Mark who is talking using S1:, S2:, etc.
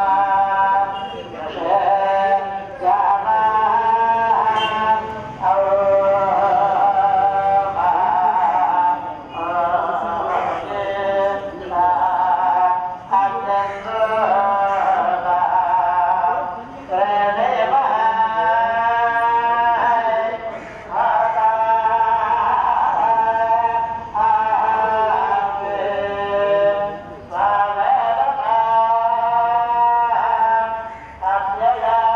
S1: Bye. Yeah, yeah.